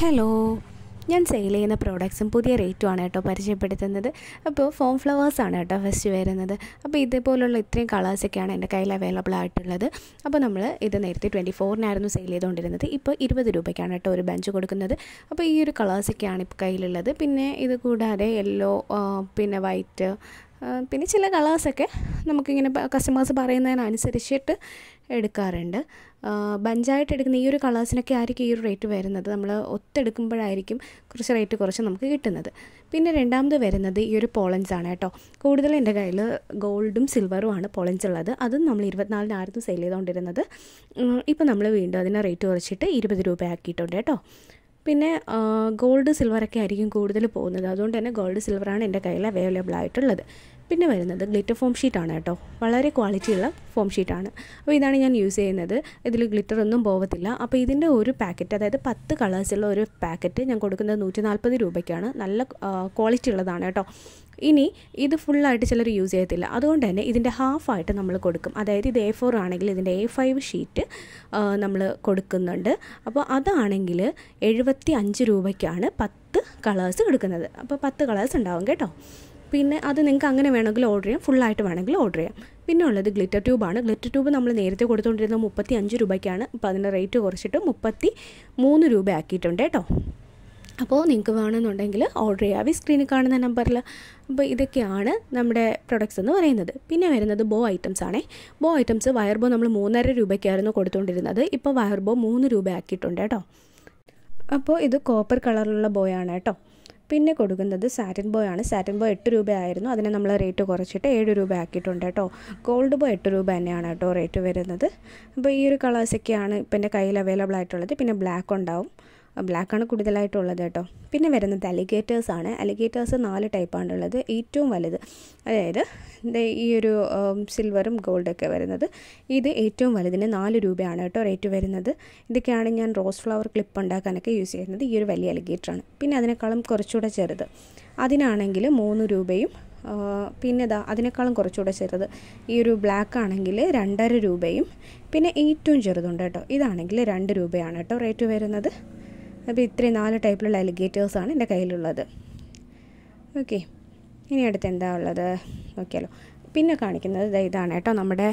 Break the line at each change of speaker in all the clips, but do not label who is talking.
Hello ഞാൻ sale ചെയ്യുന്ന പ്രോഡക്ട്സും പുതിയ റേറ്റുമാണ് കേട്ടോ പരിചയപ്പെടുത്തുന്നത്. അപ്പോൾ ഫോം ഫ്ലവേഴ്സാണ് കേട്ടോ ഫസ്റ്റ് വരുന്നത്. അപ്പോൾ ഇതേപോലുള്ള ഇത്രയും കളേഴ്സൊക്കെയാണ് എന്റെ കയ്യിൽ അവൈലബിൾ ആയിട്ടുള്ളത്. അപ്പോൾ നമ്മൾ ഇത് നേരത്തെ ട്വന്റി ഫോറിനായിരുന്നു സെയിൽ ചെയ്തുകൊണ്ടിരുന്നത്. ഇപ്പോൾ ഇരുപത് രൂപയ്ക്കാണ് കേട്ടോ ഒരു ബെഞ്ച് കൊടുക്കുന്നത്. അപ്പോൾ ഈ ഒരു കളേഴ്സൊക്കെയാണ് ഇപ്പോൾ കയ്യിലുള്ളത്. പിന്നെ ഇത് കൂടാതെ യെല്ലോ പിന്നെ വൈറ്റ് പിന്നെ ചില കളേഴ്സൊക്കെ നമുക്കിങ്ങനെ കസ്റ്റമേഴ്സ് പറയുന്നതിനനുസരിച്ചിട്ട് എടുക്കാറുണ്ട്. ബഞ്ചായിട്ട് എടുക്കുന്ന ഈ ഒരു കളേഴ്സിനൊക്കെ ആയിരിക്കും ഈ ഒരു റേറ്റ് വരുന്നത്. നമ്മൾ ഒത്തെടുക്കുമ്പോഴായിരിക്കും കുറച്ച് റേറ്റ് കുറച്ച് നമുക്ക് കിട്ടുന്നത്. പിന്നെ രണ്ടാമത് വരുന്നത് ഈ ഒരു പോളൻസ് ആണ് കേട്ടോ. കൂടുതൽ എന്റെ കയ്യിൽ ഗോൾഡും സിൽവറും ആണ് പോളൻസ് ഉള്ളത്. അതും നമ്മൾ ഇരുപത്തിനാലിനായിരുന്നു സെയിൽ ചെയ്തുകൊണ്ടിരുന്നത് ഇപ്പോൾ നമ്മൾ വീണ്ടും അതിനെ റേറ്റ് കുറച്ചിട്ട് ഇരുപത് രൂപ ആക്കിയിട്ടുണ്ട് കേട്ടോ. പിന്നെ ഗോൾഡ് സിൽവറൊക്കെ ആയിരിക്കും കൂടുതൽ പോകുന്നത്. അതുകൊണ്ട് തന്നെ ഗോൾഡ് സിൽവറാണ് എന്റെ കയ്യിൽ അവൈലബിൾ ആയിട്ടുള്ളത്. പിന്നെ വരുന്നത് ഗ്ലിറ്റർ ഫോം ഷീറ്റാണ് കേട്ടോ. വളരെ ക്വാളിറ്റിയുള്ള ഫോം ഷീറ്റാണ് അപ്പോൾ ഇതാണ് ഞാൻ യൂസ് ചെയ്യുന്നത്. ഇതിൽ ഗ്ലിറ്റർ ഒന്നും പോകത്തില്ല അപ്പോൾ ഇതിന്റെ ഒരു പാക്കറ്റ് അതായത് പത്ത് കളേഴ്സുള്ള ഒരു പാക്കറ്റ് ഞാൻ കൊടുക്കുന്നത് നൂറ്റി നാൽപ്പത് രൂപയ്ക്കാണ്. നല്ല ക്വാളിറ്റി ഉള്ളതാണ് കേട്ടോ. ഇനി ഇത് ഫുള്ളായിട്ട് ചിലർ യൂസ് ചെയ്യത്തില്ല. അതുകൊണ്ട് തന്നെ ഇതിന്റെ ഹാഫായിട്ട് നമ്മൾ കൊടുക്കും. അതായത് ഇത് എ ഫോർ ആണെങ്കിൽ ഇതിന്റെ എ ഫൈവ് ഷീറ്റ് നമ്മൾ കൊടുക്കുന്നുണ്ട്. അപ്പോൾ അതാണെങ്കിൽ എഴുപത്തി അഞ്ച് രൂപയ്ക്കാണ് പത്ത് കളേഴ്സ് കൊടുക്കുന്നത്. അപ്പോൾ പത്ത് കളേഴ്സ് ഉണ്ടാവും കേട്ടോ. പിന്നെ അത് നിങ്ങൾക്ക് അങ്ങനെ വേണമെങ്കിൽ ഓർഡർ ചെയ്യാം. ഫുള്ളായിട്ട് വേണമെങ്കിൽ ഓർഡർ ചെയ്യാം. പിന്നെ ഉള്ളത് ഗ്ലിറ്റർ ട്യൂബാണ് ഗ്ലിറ്റർ ട്യൂബ് നമ്മൾ നേരത്തെ കൊടുത്തുകൊണ്ടിരുന്ന മുപ്പത്തി അഞ്ച് രൂപയ്ക്കാണ്. അപ്പോൾ അതിന്റെ റേറ്റ് കുറച്ചിട്ട് മുപ്പത്തി മൂന്ന് രൂപ ആക്കിയിട്ടുണ്ട് കേട്ടോ. അപ്പോൾ നിങ്ങൾക്ക് വേണമെന്നുണ്ടെങ്കിൽ ഓർഡർ ചെയ്യാം. ഈ സ്ക്രീനിൽ കാണുന്ന നമ്പറിൽ അപ്പോൾ ഇതൊക്കെയാണ് നമ്മുടെ പ്രൊഡക്ട്സ് എന്ന് പറയുന്നത്. പിന്നെ വരുന്നത് ബോ ഐറ്റംസ് ആണേ. ബോ ഐറ്റംസ് വയർ ബോ നമ്മൾ മൂന്നര രൂപയ്ക്കായിരുന്നു കൊടുത്തുകൊണ്ടിരുന്നത്. ഇപ്പോൾ വയർ ബോ മൂന്ന് രൂപ ആക്കിയിട്ടുണ്ട് കേട്ടോ. അപ്പോൾ ഇത് കോപ്പർ കളറിലുള്ള ബോയാണ് കേട്ടോ. പിന്നെ കൊടുക്കുന്നത് സാറ്റൻ ബോയ് ആണ്. സാറ്റൻ ബോയ് എട്ട് രൂപയായിരുന്നു. അതിനെ നമ്മൾ റേറ്റ് കുറച്ചിട്ട് ഏഴ് രൂപ ആക്കിയിട്ടുണ്ട് കേട്ടോ. ഗോൾഡ് ബോയ് എട്ട് രൂപ തന്നെയാണ് കേട്ടോ റേറ്റ് വരുന്നത്. അപ്പോൾ ഈ ഒരു കളേഴ്സൊക്കെയാണ് ഇപ്പം എന്റെ കയ്യിൽ അവൈലബിൾ ആയിട്ടുള്ളത്. പിന്നെ ബ്ലാക്ക് ഉണ്ടാവും. ബ്ലാക്കാണ് കൂടുതലായിട്ടുള്ളത് കേട്ടോ. പിന്നെ വരുന്നത് അലിഗേറ്റേഴ്സ് ആണ്. അലിഗേറ്റേഴ്സ് നാല് ടൈപ്പാണ് ഉള്ളത്. ഏറ്റവും വലുത് അതായത് ഈ ഒരു സിൽവറും ഗോൾഡൊക്കെ വരുന്നത്. ഇത് ഏറ്റവും വലുതിന് നാല് രൂപയാണ് കേട്ടോ റേറ്റ് വരുന്നത്. ഇതൊക്കെയാണ് ഞാൻ റോസ് ഫ്ലവർ ക്ലിപ്പ് ഉണ്ടാക്കാനൊക്കെ യൂസ് ചെയ്യുന്നത്. ഈ ഒരു വലിയ അലിഗേറ്ററാണ് പിന്നെ അതിനേക്കാളും കുറച്ചുകൂടെ ചെറുത്. അതിനാണെങ്കിൽ മൂന്ന് രൂപയും പിന്നെ ഇതാ അതിനേക്കാളും കുറച്ചുകൂടെ ചെറുത്. ഈ ഒരു ബ്ലാക്ക് ആണെങ്കിൽ രണ്ടര രൂപയും പിന്നെ ഏറ്റവും ചെറുതുണ്ട് കേട്ടോ. ഇതാണെങ്കിൽ രണ്ട് രൂപയാണ് കേട്ടോ റേറ്റ് വരുന്നത്. അപ്പോൾ ഇത്രയും നാല് ടൈപ്പിലുള്ള അലിഗേറ്റേഴ്സാണ് എന്റെ കയ്യിലുള്ളത്. ഓക്കെ ഇനി അടുത്ത് എന്താ ഉള്ളത്? നോക്കിയാലോ. പിന്നെ കാണിക്കുന്നത് ഇതാണ് കേട്ടോ നമ്മുടെ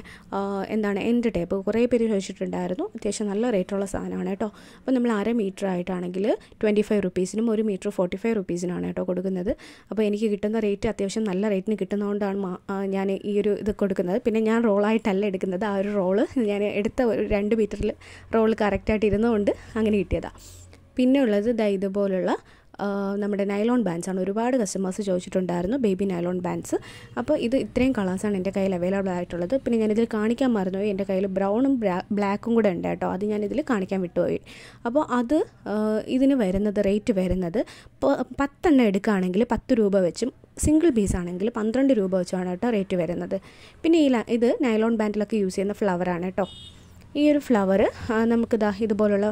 എന്താണ് എൻഡ് ടേപ്പ് കുറേ പേര് ചോദിച്ചിട്ടുണ്ടായിരുന്നു. അത്യാവശ്യം നല്ല റേറ്റുള്ള സാധനമാണ് കേട്ടോ. അപ്പോൾ നമ്മൾ അര മീറ്റർ ആയിട്ടാണെങ്കിൽ ട്വന്റി ഫൈവ് റുപ്പീസിനും ഒരു മീറ്റർ ഫോർട്ടി ഫൈവ് റുപ്പീസിനാണ് കേട്ടോ കൊടുക്കുന്നത്. അപ്പോൾ എനിക്ക് കിട്ടുന്ന റേറ്റ് അത്യാവശ്യം നല്ല റേറ്റിന് കിട്ടുന്നതുകൊണ്ടാണ് ഞാൻ ഈ ഒരു ഇത് കൊടുക്കുന്നത്. പിന്നെ ഞാൻ റോളായിട്ടല്ല എടുക്കുന്നത്. ആ ഒരു റോൾ ഞാൻ എടുത്ത രണ്ട് മീറ്ററിൽ റോൾ കറക്റ്റായിട്ട് ഇരുന്നുകൊണ്ട് അങ്ങനെ കിട്ടിയതാണ് പിന്നെ ഉള്ളത് ദാ ഇതുപോലുള്ള നമ്മുടെ നൈലോൺ ബാൻസാണ് ഒരുപാട് കസ്റ്റമേഴ്സ് ചോദിച്ചിട്ടുണ്ടായിരുന്നു ബേബി നൈലോൺ ബാൻസ്. അപ്പോൾ ഇത് ഇത്രയും കളേഴ്സാണ് എന്റെ കയ്യിൽ അവൈലബിൾ ആയിട്ടുള്ളത്. പിന്നെ ഞാനിതിൽ കാണിക്കാൻ മറന്നു എന്റെ കയ്യിൽ ബ്രൗണും ബ്ലാക്കും കൂടെ ഉണ്ട് കേട്ടോ. അത് ഞാനിതിൽ കാണിക്കാൻ വിട്ടുപോയി. അപ്പോൾ അത് ഇതിന് വരുന്നത് റേറ്റ് വരുന്നത് പത്തെണ്ണം എടുക്കുകയാണെങ്കിൽ പത്ത് രൂപ വെച്ചും സിംഗിൾ പീസ് ആണെങ്കിൽ പന്ത്രണ്ട് രൂപ വെച്ചാണ് കേട്ടോ റേറ്റ് വരുന്നത്. പിന്നെ ഈ ഇത് നൈലോൺ ബാൻഡിലൊക്കെ യൂസ് ചെയ്യുന്ന ഫ്ലവറാണ് കേട്ടോ. ഈ ഒരു ഫ്ലവർ നമുക്കിതാ ഇതുപോലുള്ള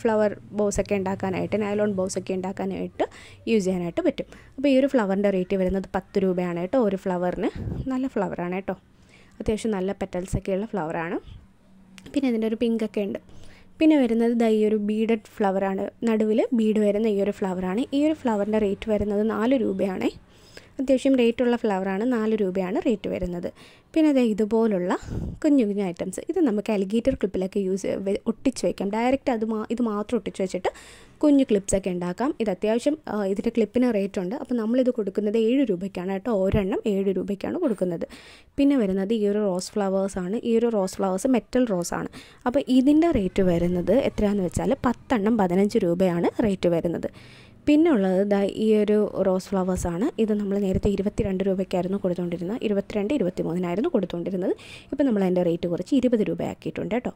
ഫ്ലവർ ബോസൊക്കെ ഉണ്ടാക്കാനായിട്ട് നൈലോൺ ബോസൊക്കെ ഉണ്ടാക്കാനായിട്ട് യൂസ് ചെയ്യാനായിട്ട് പറ്റും. അപ്പോൾ ഈ ഒരു ഫ്ലവറിന്റെ റേറ്റ് വരുന്നത് പത്ത് രൂപയാണ് കേട്ടോ ഒരു ഫ്ലവറിന് നല്ല ഫ്ലവറാണ് കേട്ടോ. അത്യാവശ്യം നല്ല പെറ്റൽസൊക്കെയുള്ള ഫ്ലവറാണ് പിന്നെ ഇതിന്റെ ഒരു പിങ്കൊക്കെ ഉണ്ട്. പിന്നെ വരുന്നത് ദാ ഈ ഒരു ബീഡഡ് ഫ്ലവറാണ് നടുവിൽ ബീഡ് വരുന്ന ഈ ഒരു ഫ്ലവറാണ് ഈ ഒരു ഫ്ലവറിന്റെ റേറ്റ് വരുന്നത് നാല് രൂപയാണേ. അത്യാവശ്യം റേറ്റുള്ള ഫ്ലവറാണ് നാല് രൂപയാണ് റേറ്റ് വരുന്നത്. പിന്നെ അത് ഇതുപോലുള്ള കുഞ്ഞു കുഞ്ഞു ഐറ്റംസ്. ഇത് നമുക്ക് അലിഗേറ്റർ ക്ലിപ്പിലൊക്കെ യൂസ് ഒട്ടിച്ച് വയ്ക്കാം ഡയറക്റ്റ് അത് മാ ഇത് മാത്രം ഒട്ടിച്ച് വെച്ചിട്ട് കുഞ്ഞു ക്ലിപ്സൊക്കെ ഉണ്ടാക്കാം. ഇത് അത്യാവശ്യം ഇതിന്റെ ക്ലിപ്പിന് റേറ്റ് ഉണ്ട് അപ്പോൾ നമ്മളിത് കൊടുക്കുന്നത് ഏഴ് രൂപയ്ക്കാണ് കേട്ടോ. ഒരെണ്ണം ഏഴ് രൂപയ്ക്കാണ് കൊടുക്കുന്നത്. പിന്നെ വരുന്നത് ഈ ഒരു റോസ് ഫ്ലവേഴ്സാണ് ഈ ഒരു റോസ് ഫ്ലവേഴ്സ് മെറ്റൽ റോസ് ആണ്. അപ്പോൾ ഇതിന്റെ റേറ്റ് വരുന്നത് എത്രയാണെന്ന് വെച്ചാൽ പത്തെണ്ണം പതിനഞ്ച് രൂപയാണ് റേറ്റ് വരുന്നത്. പിന്നെ ഉള്ളത് ദാ ഈ ഒരു റോസ് ഫ്ലവേഴ്സാണ് ഇത് നമ്മൾ നേരത്തെ ഇരുപത്തിരണ്ട് രൂപയ്ക്കായിരുന്നു കൊടുത്തുകൊണ്ടിരുന്നത് ഇരുപത്തിരണ്ട് ഇരുപത്തി മൂന്നിനായിരുന്നു കൊടുത്തുകൊണ്ടിരുന്നത് ഇപ്പോൾ നമ്മൾ അതിന്റെ റേറ്റ് കുറച്ച് ഇരുപത് രൂപയാക്കിയിട്ടുണ്ട് കേട്ടോ.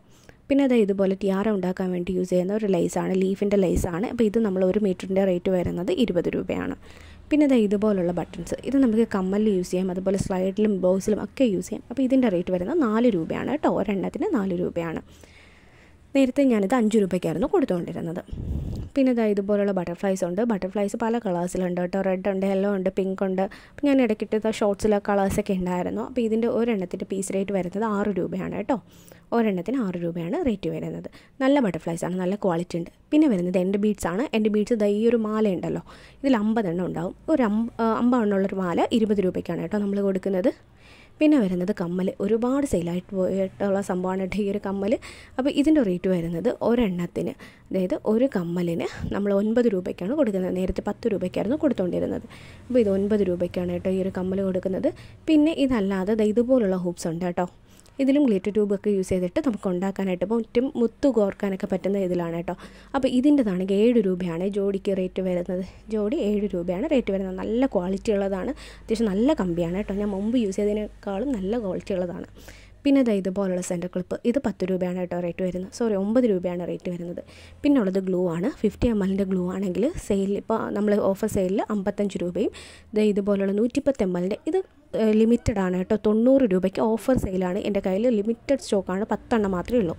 പിന്നെ അത് ഇതുപോലെ ടിയാറ ഉണ്ടാക്കാൻ വേണ്ടി യൂസ് ചെയ്യുന്ന ഒരു ലൈസാണ് ലീഫിന്റെ ലൈസാണ് അപ്പോൾ ഇത് നമ്മൾ ഒരു മീറ്ററിന്റെ റേറ്റ് വരുന്നത് ഇരുപത് രൂപയാണ്. പിന്നെ ഇതാ ഇതുപോലുള്ള ബട്ടൺസ് ഇത് നമുക്ക് കമ്മലിൽ യൂസ് ചെയ്യാം അതുപോലെ സ്ലൈഡിലും ബോക്സിലും ഒക്കെ യൂസ് ചെയ്യാം. അപ്പോൾ ഇതിന്റെ റേറ്റ് വരുന്നത് നാല് രൂപയാണ് കേട്ടോ. ഒരെണ്ണത്തിന് നാല് രൂപയാണ്. നേരത്തെ ഞാനിത് അഞ്ച് രൂപയ്ക്കായിരുന്നു കൊടുത്തുകൊണ്ടിരുന്നത് പിന്നെ ഇതാ ഇതുപോലുള്ള ബട്ടർഫ്ലൈസ് ഉണ്ട്. ബട്ടർഫ്ലൈസ് പല കളേഴ്സിലുണ്ട് കേട്ടോ. റെഡ് ഉണ്ട് യെല്ലോ ഉണ്ട് പിങ്ക് ഉണ്ട്. അപ്പം ഞാൻ ഇടയ്ക്കിട്ട് ഷോർട്സിലെ കളേഴ്സൊക്കെ ഉണ്ടായിരുന്നു അപ്പോൾ ഇതിന്റെ ഒരെണ്ണത്തിന്റെ പീസ് റേറ്റ് വരുന്നത് ആറ് രൂപയാണ് കേട്ടോ. ഒരെണ്ണത്തിന് ആറ് രൂപയാണ് റേറ്റ് വരുന്നത്. നല്ല ബട്ടർഫ്ലൈസ് ആണ് നല്ല ക്വാളിറ്റി ഉണ്ട്. പിന്നെ വരുന്നത് എന്റെ ബീഡ്സ് ആണ്. എന്റെ ബീഡ്സ് ദൈ ഒരു മാല ഉണ്ടല്ലോ. ഇതിൽ അമ്പതെണ്ണം ഉണ്ടാവും. ഒരു അമ്പ അമ്പതെണ്ണമുള്ളൊരു മാല ഇരുപത് രൂപയ്ക്കാണ് കേട്ടോ നമ്മൾ കൊടുക്കുന്നത്. പിന്നെ വരുന്നത് കമ്മൽ ഒരുപാട് സെയിലായിട്ട് പോയിട്ടുള്ള സംഭവമാണ് കേട്ടോ ഈ ഒരു കമ്മൽ അപ്പോൾ ഇതിന്റെ റേറ്റ് വരുന്നത് ഒരെണ്ണത്തിന്. അതായത് ഒരു കമ്മലിന് നമ്മൾ ഒൻപത് രൂപയ്ക്കാണ് കൊടുക്കുന്നത്. നേരത്തെ പത്ത് രൂപയ്ക്കായിരുന്നു കൊടുത്തുകൊണ്ടിരുന്നത് അപ്പോൾ ഇത് ഒൻപത് രൂപയ്ക്കാണ് കേട്ടോ ഈ ഒരു കമ്മൽ കൊടുക്കുന്നത്. പിന്നെ ഇതല്ലാതെ ഇതുപോലുള്ള ഹൂപ്സ് ഉണ്ട് കേട്ടോ. ഇതിലും ഗ്ലിറ്റർ ട്യൂബൊക്കെ യൂസ് ചെയ്തിട്ട് നമുക്ക് ഉണ്ടാക്കാനായിട്ട് ഒറ്റും മുത്തു കോർക്കാനൊക്കെ പറ്റുന്ന ഇതിലാണ് കേട്ടോ. അപ്പോൾ ഇതിന്റെതാണെങ്കിൽ ഏഴ് രൂപയാണ് ജോഡിക്ക് റേറ്റ് വരുന്നത്. ജോഡി ഏഴ് രൂപയാണ്. റേറ്റ് വരുന്നത് നല്ല ക്വാളിറ്റി ഉള്ളതാണ്. അത്യാവശ്യം നല്ല കമ്പിയാണ് കേട്ടോ. ഞാൻ മുമ്പ് യൂസ് ചെയ്തതിനേക്കാളും നല്ല ക്വാളിറ്റി ഉള്ളതാണ്. പിന്നെ ഇത് ഇതുപോലുള്ള സെന്റർ ക്ലിപ്പ് ഇത് പത്ത് രൂപയാണ് കേട്ടോ റേറ്റ് വരുന്നത്. സോറി ഒമ്പത് രൂപയാണ് റേറ്റ് വരുന്നത്. പിന്നെ ഉള്ളത് ഗ്ലൂ ആണ്. ഫിഫ്റ്റി എം എല്ലിന്റെ ഗ്ലൂ ആണെങ്കിൽ സെയിലിൽ ഇപ്പോൾ നമ്മൾ ഓഫർ സെയിലിൽ അമ്പത്തഞ്ച് രൂപയും ഇത് ഇതുപോലുള്ള നൂറ്റിപ്പത്ത് എം എല്ലിന്റെ ഇത് ലിമിറ്റഡ് ആണ് കേട്ടോ. തൊണ്ണൂറ് രൂപയ്ക്ക് ഓഫർ സെയിലാണ് എന്റെ കയ്യിൽ ലിമിറ്റഡ് സ്റ്റോക്കാണ് പത്തെണ്ണം മാത്രമേ ഉള്ളൂ.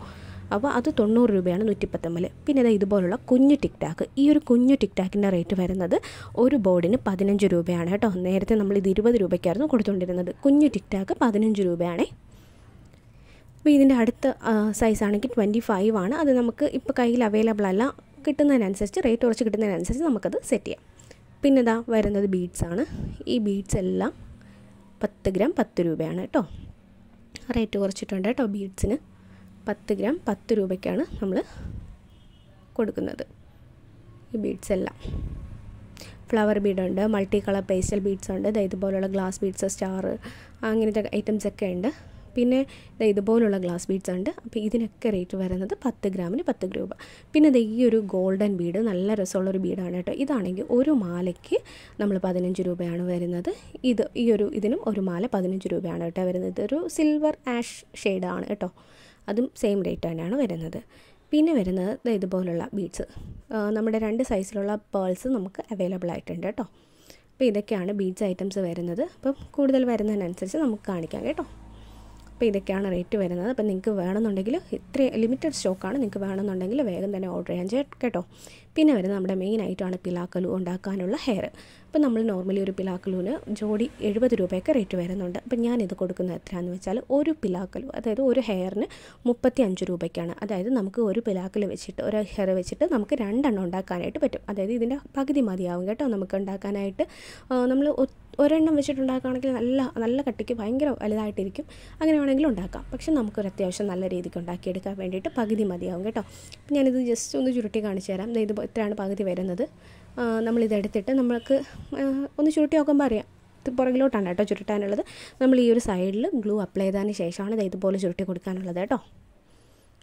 അപ്പോൾ അത് തൊണ്ണൂറ് രൂപയാണ് നൂറ്റിപ്പത്ത് എം പിന്നെ ഇതാ ഇതുപോലുള്ള കുഞ്ഞു ടിക്ടാക്ക് ഈ ഒരു കുഞ്ഞു ടിക്ടാക്കിന്റെ റേറ്റ് വരുന്നത് ഒരു ബോർഡിന് പതിനഞ്ച് രൂപയാണ് കേട്ടോ. നേരത്തെ നമ്മൾ ഇത് ഇരുപത് രൂപയ്ക്കായിരുന്നു കൊടുത്തുകൊണ്ടിരുന്നത്. കുഞ്ഞു ടിക്ടാക്ക് പതിനഞ്ച് രൂപയാണേ അപ്പോൾ ഇതിന്റെ അടുത്ത സൈസ് ആണെങ്കിൽ ട്വന്റി ഫൈവ് ആണ്. അത് നമുക്ക് ഇപ്പോൾ കയ്യിൽ അവൈലബിൾ അല്ല. കിട്ടുന്നതിനനുസരിച്ച് റേറ്റ് കുറച്ച് കിട്ടുന്നതിനനുസരിച്ച് നമുക്കത് സെറ്റ് ചെയ്യാം. പിന്നെ ഇതാ വരുന്നത് ബീഡ്സ് ആണ്. ഈ ബീഡ്സ് എല്ലാം പത്ത് ഗ്രാം പത്ത് രൂപയാണ് കേട്ടോ. റേറ്റ് കുറച്ചിട്ടുണ്ട് കേട്ടോ ബീഡ്സിന് പത്ത് ഗ്രാം പത്ത് രൂപയ്ക്കാണ് നമ്മൾ കൊടുക്കുന്നത് ഈ ബീഡ്സ് എല്ലാം. ഫ്ലവർ ബീഡുണ്ട് മൾട്ടി കളർ പേസ്റ്റൽ ബീഡ്സ് ഉണ്ട് ദാ ഇതുപോലുള്ള ഗ്ലാസ് ബീഡ്സ് സ്റ്റാർ അങ്ങനത്തെ ഐറ്റംസ് ഒക്കെ ഉണ്ട്. പിന്നെ ഇതുപോലുള്ള ഗ്ലാസ് ബീഡ്സ് ഉണ്ട്. അപ്പോൾ ഇതിനൊക്കെ റേറ്റ് വരുന്നത് പത്ത് ഗ്രാമിന് പത്ത് രൂപ. പിന്നെ ദാ ഈ ഒരു ഗോൾഡൻ ബീഡ് നല്ല രസമുള്ളൊരു ബീഡാണ് കേട്ടോ. ഇതാണെങ്കിൽ ഒരു മാലയ്ക്ക് നമ്മൾ പതിനഞ്ച് രൂപയാണ് വരുന്നത്. ഇത് ഈ ഒരു ഇതിനും ഒരു മാല പതിനഞ്ച് രൂപയാണ് കേട്ടോ വരുന്നത്. ഇതൊരു സിൽവർ ആഷ് ഷെയ്ഡാണ് കേട്ടോ. അതും സെയിം റേറ്റ് തന്നെയാണ് വരുന്നത്. പിന്നെ വരുന്നത് ഇതുപോലുള്ള ബീഡ്സ് നമ്മുടെ രണ്ട് സൈസിലുള്ള പേൾസ് നമുക്ക് അവൈലബിൾ ആയിട്ടുണ്ട് കേട്ടോ. അപ്പോൾ ഇതൊക്കെയാണ് ബീഡ്സ് ഐറ്റംസ് വരുന്നത്. അപ്പം കൂടുതൽ വരുന്നതിനനുസരിച്ച് നമുക്ക് കാണിക്കാം കേട്ടോ. അപ്പോൾ ഇതൊക്കെയാണ് റേറ്റ് വരുന്നത്. അപ്പോൾ നിങ്ങൾക്ക് വേണമെന്നുണ്ടെങ്കിൽ ഇത്ര ലിമിറ്റഡ് സ്റ്റോക്കാണ് നിങ്ങൾക്ക് വേണമെന്നുണ്ടെങ്കിൽ വേഗം തന്നെ ഓർഡർ ചെയ്യാൻ കേട്ടോ? പിന്നെ വരുന്നത് നമ്മുടെ മെയിൻ ആയിട്ടാണ് പിലാക്കലു ഉണ്ടാക്കാനുള്ള ഹെയർ അപ്പോൾ നമ്മൾ നോർമലി ഒരു പിലാക്കലുവിന് ജോഡി എഴുപത് രൂപയൊക്കെ റേറ്റ് വരുന്നുണ്ട്. അപ്പോൾ ഞാനിത് കൊടുക്കുന്നത് എത്രയാണെന്ന് വെച്ചാൽ ഒരു പിലാക്കലു അതായത് ഒരു ഹെയറിന് മുപ്പത്തി അഞ്ച് രൂപയ്ക്കാണ്. അതായത് നമുക്ക് ഒരു പിലാക്കൽ വെച്ചിട്ട് ഒരു ഹെയർ വെച്ചിട്ട് നമുക്ക് രണ്ടെണ്ണം ഉണ്ടാക്കാനായിട്ട് പറ്റും. അതായത് ഇതിന്റെ പകുതി മതിയാവും കേട്ടോ നമുക്ക് ഉണ്ടാക്കാനായിട്ട്. നമ്മൾ ഒരെണ്ണം വെച്ചിട്ടുണ്ടാക്കുകയാണെങ്കിൽ നല്ല നല്ല കട്ടിക്ക് ഭയങ്കര വലുതായിട്ടിരിക്കും. അങ്ങനെ വേണമെങ്കിലും ഉണ്ടാക്കാം. പക്ഷെ നമുക്കൊരു അത്യാവശ്യം നല്ല രീതിക്ക് ഉണ്ടാക്കിയെടുക്കാൻ വേണ്ടിയിട്ട് പകുതി മതിയാവും കേട്ടോ. അപ്പം ഞാനിത് ജസ്റ്റ് ഒന്ന് ചുരുട്ടി കാണിച്ചു തരാം. ഇത് ഇത്രയാണ് പകുതി വരുന്നത്? നമ്മളിതെടുത്തിട്ട് നമ്മളിത് നമ്മൾക്ക് ഒന്ന് ചുരുട്ടി നോക്കുമ്പോൾ അറിയാം ഇത് പുറകിലോട്ടാണ് കേട്ടോ ചുരുട്ടാനുള്ളത്. നമ്മൾ ഈ ഒരു സൈഡിൽ ഗ്ലൂ അപ്ലൈ ചെയ്തതിന് ശേഷമാണ് ഇത് ഇതുപോലെ ചുരുട്ടി കൊടുക്കാനുള്ളത് കേട്ടോ.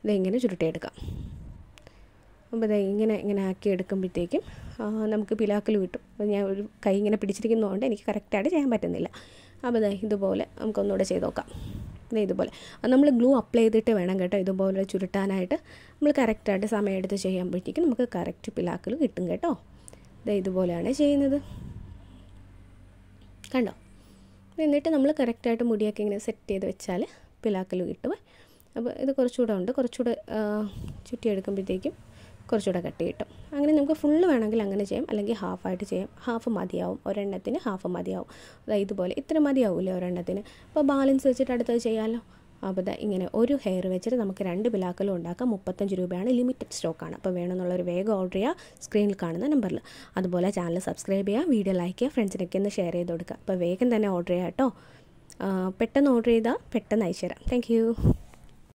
ഇതിങ്ങനെ ചുരുട്ടിയെടുക്കാം. അപ്പോൾ ഇത് ഇങ്ങനെ ഇങ്ങനെ ആക്കി എടുക്കുമ്പോഴത്തേക്കും നമുക്ക് പിലാക്കൽ കിട്ടും. അപ്പോൾ ഞാൻ ഒരു കൈ ഇങ്ങനെ പിടിച്ചിരിക്കുന്നതുകൊണ്ട് എനിക്ക് കറക്റ്റായിട്ട് ചെയ്യാൻ പറ്റുന്നില്ല. അപ്പോൾ ദേ ഇതുപോലെ നമുക്കൊന്നുകൂടെ ചെയ്ത് നോക്കാം. ദേ ഇതുപോലെ. അത് നമ്മൾ ഗ്ലൂ അപ്ലൈ ചെയ്തിട്ട് വേണം കേട്ടോ ഇതുപോലെ ചുരുട്ടാനായിട്ട്. നമ്മൾ കറക്റ്റായിട്ട് സമയമെടുത്ത് ചെയ്യുമ്പോഴത്തേക്കും നമുക്ക് കറക്റ്റ് പിലാക്കൽ കിട്ടും കേട്ടോ. ഇതേ ഇതുപോലെയാണ് ചെയ്യുന്നത്. കണ്ടോ? എന്നിട്ട് നമ്മൾ കറക്റ്റായിട്ട് മുടിയൊക്കെ ഇങ്ങനെ സെറ്റ് ചെയ്ത് വെച്ചാൽ പിലാക്കൽ കിട്ടും അപ്പോൾ ഇത് കുറച്ചുകൂടെ ഉണ്ട്. കുറച്ചുകൂടെ ചുറ്റിയെടുക്കുമ്പോഴത്തേക്കും കുറച്ചുകൂടെ കട്ടി കിട്ടും. അങ്ങനെ നമുക്ക് ഫുള്ള് വേണമെങ്കിൽ അങ്ങനെ ചെയ്യാം. അല്ലെങ്കിൽ ഹാഫായിട്ട് ചെയ്യാം. ഹാഫ് മതിയാവും. ഒരെണ്ണത്തിന് ഹാഫ് മതിയാവും. അതായത് ഇതുപോലെ ഇത്ര മതിയാവില്ലേ ഒരെണ്ണത്തിന്. അപ്പോൾ ബാലൻസ് വെച്ചിട്ട് അടുത്തത് ചെയ്യാമല്ലോ അപ്പോൾ ഇങ്ങനെ ഒരു ഹെയർ വെച്ചിട്ട് നമുക്ക് രണ്ട് പിലാക്കലും ഉണ്ടാക്കാം. മുപ്പത്തഞ്ച് രൂപയാണ് ലിമിറ്റഡ് സ്റ്റോക്കാണ് അപ്പോൾ വേണമെന്നുള്ളൊരു വേഗം ഓർഡർ ചെയ്യുക സ്ക്രീനിൽ കാണുന്ന നമ്പറിൽ അതുപോലെ ചാനൽ സബ്സ്ക്രൈബ് ചെയ്യുക വീഡിയോ ലൈക്ക് ചെയ്യുക ഫ്രണ്ട്സിനൊക്കെ ഒന്ന് ഷെയർ ചെയ്ത് കൊടുക്കുക. അപ്പോൾ വേഗം തന്നെ ഓർഡർ ചെയ്യുക കേട്ടോ. പെട്ടെന്ന് ഓർഡർ ചെയ്താൽ പെട്ടെന്ന് അയച്ചു തരാം താങ്ക്